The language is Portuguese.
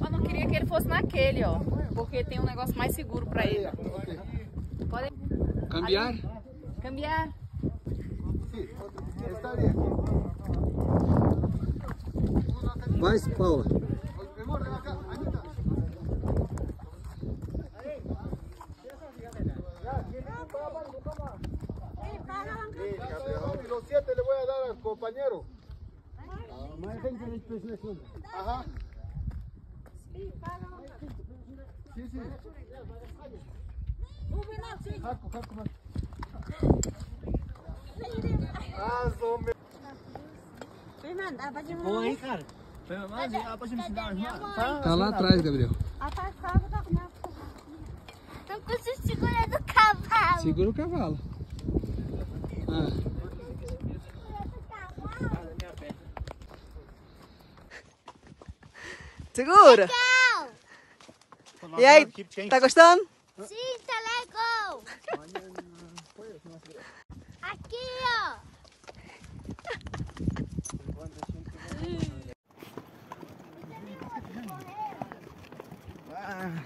Eu não queria que ele fosse naquele, ó. Porque tem um negócio mais seguro pra ele. Pode Cambiar? cambiar. Vai, Paula. Y los siete le voy a dar al compañero. Ajá. Sí, sí. Jaco, jaco, jaco. Ah, hombre. Fernanda, vai de Oi, cara. Foi mais a pra gente ensinar Tá lá atrás, Gabriel. Não consigo segurar do cavalo. Segura o cavalo. Ah, Segura. E aí, tá gostando? Sim, tá legal. Aqui, ó. Ah.